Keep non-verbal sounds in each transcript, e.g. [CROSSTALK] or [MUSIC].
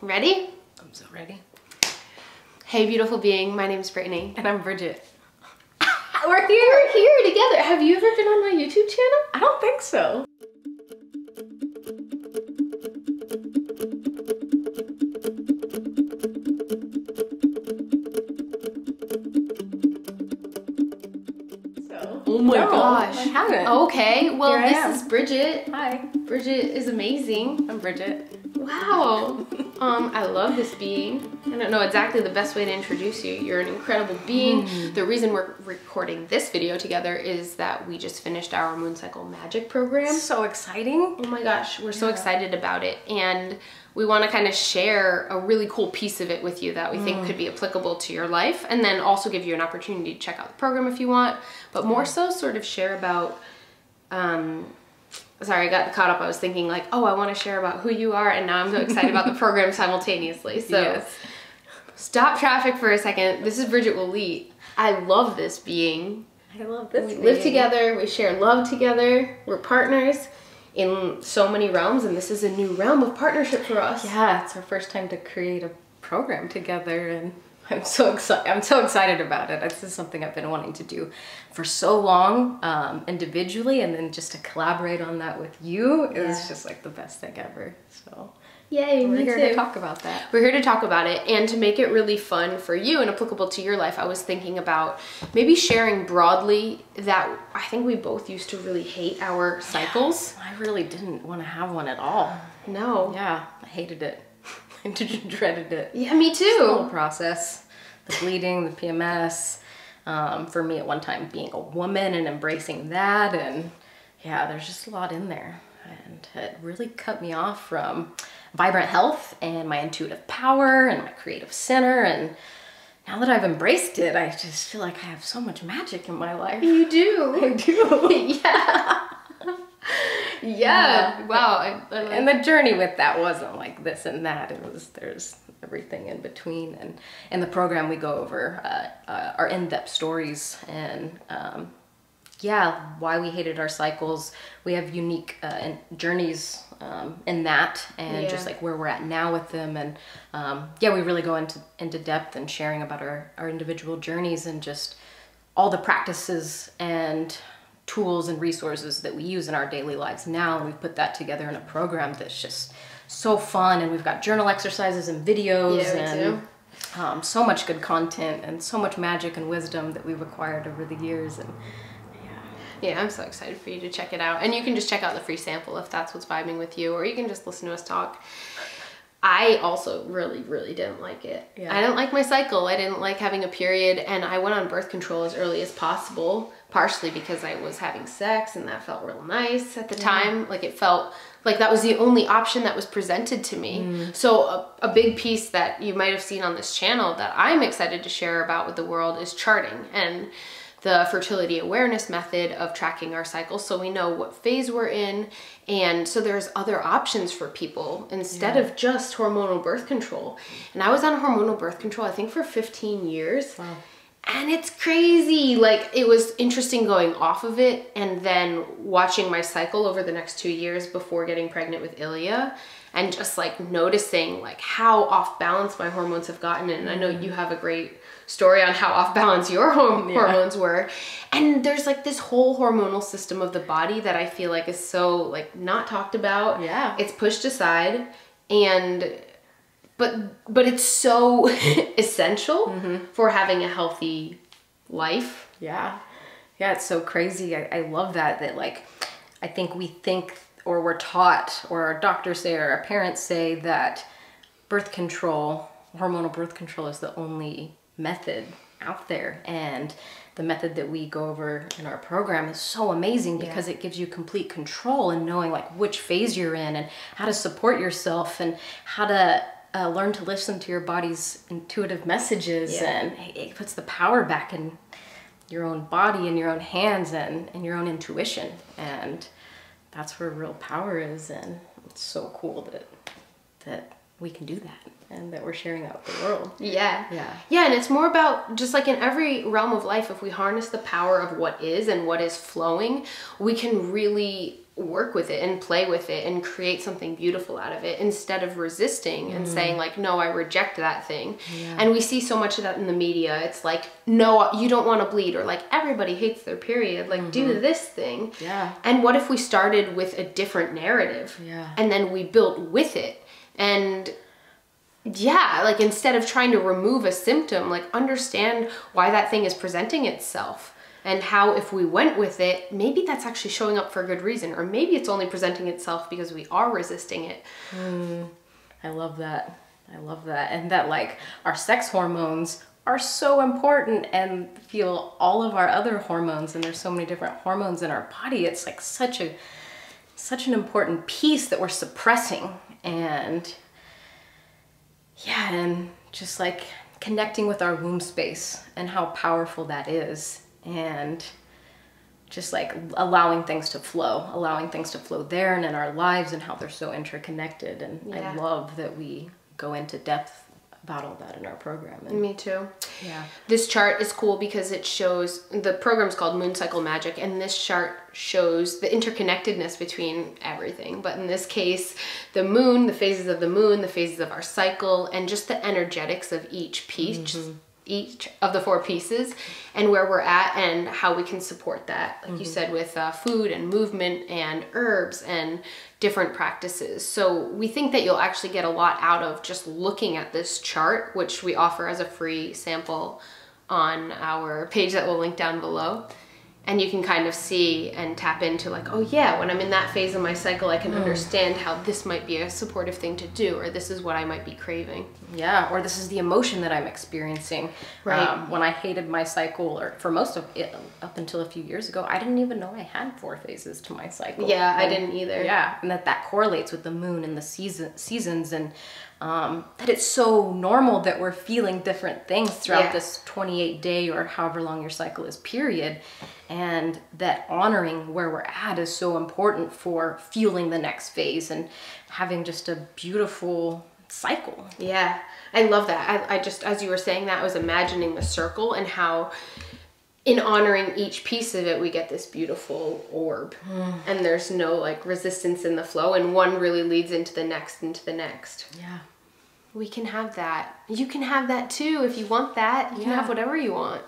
Ready? I'm so ready. Hey, beautiful being. My name is Brittany. And I'm Bridgette. [LAUGHS] We're here. We're here together. Have you ever been on my YouTube channel? I don't think so. So. Oh my No, gosh. I haven't. Okay. Well, this is Bridgette. Hi. Bridgette is amazing. I'm Bridgette. Wow. [LAUGHS] um, I love this being. I don't know exactly the best way to introduce you. You're an incredible being. Hmm. The reason we're recording this video together is that we just finished our Moon Cycle Magic program. So exciting. Oh my gosh, we're so excited about it. And we want to kind of share a really cool piece of it with you that we Mm. think could be applicable to your life. And then also give you an opportunity to check out the program if you want. But more so, sort of share about. Um, sorry, I got caught up. I was thinking, like, oh, I want to share about who you are. And now I'm so excited about the [LAUGHS] program simultaneously. So Yes. stop traffic for a second. This is Bridgette Wolleat. I love this being. I love this. We live together, we share love together, we're partners in so many realms, and this is a new realm of partnership for us. Yeah, it's our first time to create a program together and I'm so excited. I'm so excited about it. This is something I've been wanting to do for so long, um, individually, and then just to collaborate on that with you is Yeah. just like the best thing ever. So Yay, we're here too. to talk about that. We're here to talk about it and to make it really fun for you and applicable to your life. I was thinking about maybe sharing broadly that I think we both used to really hate our cycles. I really didn't want to have one at all. No. Yeah, I hated it. [LAUGHS] I dreaded it. Yeah, me too. The whole process, the bleeding, the PMS. Um, for me, at one time, being a woman and embracing that, and yeah, there's just a lot in there, and it really cut me off from vibrant health and my intuitive power and my creative center. And now that I've embraced it, I just feel like I have so much magic in my life. You do. [LAUGHS] I do. [LAUGHS] yeah. Yeah. Wow. I, I like and the journey with that wasn't like this and that it was there's everything in between and in the program we go over uh, uh, our in-depth stories and um, yeah why we hated our cycles we have unique uh, journeys um, in that and just like where we're at now with them and um, yeah we really go into into depth and sharing about our, our individual journeys and just all the practices and tools and resources that we use in our daily lives now and we've put that together in a program that's just so fun and we've got journal exercises and videos Yeah, and um, so much good content and so much magic and wisdom that we've acquired over the years and yeah. Yeah, I'm so excited for you to check it out. And you can just check out the free sample if that's what's vibing with you, or you can just listen to us talk. I also really, really didn't like it. Yeah. I didn't like my cycle. I didn't like having a period, and I went on birth control as early as possible, partially because I was having sex and that felt real nice at the time. Like it felt like that was the only option that was presented to me. Mm. So, a, a big piece that you might have seen on this channel that I'm excited to share about with the world is charting. And the fertility awareness method of tracking our cycles so we know what phase we're in. And so there's other options for people instead of just hormonal birth control. And i was on hormonal birth control i think for 15 years. Wow. And it's crazy. Like it was interesting going off of it and then watching my cycle over the next two years before getting pregnant with ilya and just like noticing like how off balance my hormones have gotten. And i know mm-hmm. you have a great story on how off balance your horm- Yeah. hormones were. And there's like this whole hormonal system of the body that i feel like is so like not talked about. Yeah. it's pushed aside. And but but it's so [LAUGHS] essential mm-hmm. for having a healthy life Yeah. Yeah, it's so crazy. I, I love that, that like, I think we think or we're taught or our doctors say or our parents say that birth control, hormonal birth control is the only method out there. And the method that we go over in our program is so amazing because it gives you complete control and knowing like which phase you're in and how to support yourself and how to uh, learn to listen to your body's intuitive messages Yeah. and it puts the power back in your own body and your own hands and, and your own intuition and that's where real power is and it's so cool that that we can do that and that we're sharing that with the world Yeah. Yeah. Yeah, and it's more about just like in every realm of life, if we harness the power of what is and what is flowing, we can really work with it and play with it and create something beautiful out of it instead of resisting and mm. saying like no i reject that thing. And we see so much of that in the media. It's like no you don't want to bleed or like everybody hates their period. Like do mm-hmm. this thing. Yeah. and what if we started with a different narrative? Yeah. and then we built with it. And yeah like instead of trying to remove a symptom like understand why that thing is presenting itself and how if we went with it maybe that's actually showing up for a good reason or maybe it's only presenting itself because we are resisting it hmm, I love that. I love that. And that like our sex hormones are so important and feel all of our other hormones and there's so many different hormones in our body. It's like such a such an important piece that we're suppressing and yeah, and just like connecting with our womb space and how powerful that is and just like allowing things to flow, allowing things to flow there and in our lives and how they're so interconnected. And Yeah. I love that we go into depth about all that in our program. And me too yeah. This chart is cool because it shows the program's called Moon Cycle Magic, and this chart shows the interconnectedness between everything. But in this case, the moon, the phases of the moon, the phases of our cycle, and just the energetics of each piece. Each of the four pieces, and where we're at, and how we can support that, like you said, with uh, food and movement and herbs and different practices. So, we think that you'll actually get a lot out of just looking at this chart, which we offer as a free sample on our page that we'll link down below. And you can kind of see and tap into, like, oh, yeah, when I'm in that phase of my cycle, I can understand how this might be a supportive thing to do, or this is what I might be craving. Yeah, or this is the emotion that I'm experiencing. Right. Um, when I hated my cycle, or for most of it, up until a few years ago, I didn't even know I had four phases to my cycle. Yeah, I didn't either. Yeah, and that that correlates with the moon and the season seasons, and um, that it's so normal that we're feeling different things throughout Yeah. this 28 day or however long your cycle is period, and that honoring where we're at is so important for fueling the next phase and having just a beautiful cycle. Yeah, I love that. I, I just, as you were saying that, I was imagining the circle and how, in honoring each piece of it, we get this beautiful orb. Mm. And there's no like resistance in the flow, and one really leads into the next, into the next. Yeah. We can have that. You can have that too if you want that. You can have whatever you want.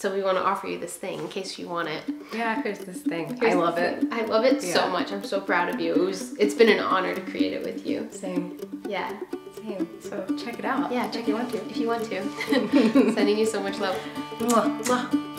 So we want to offer you this thing in case you want it. Yeah, here's this thing. I love it. I love it so much. I'm so proud of you. It was. It's been an honor to create it with you. Same, Yeah. same. So check it out. Yeah. check if Check you it want to. If you want to. [LAUGHS] Sending you so much love. Mwah, mwah.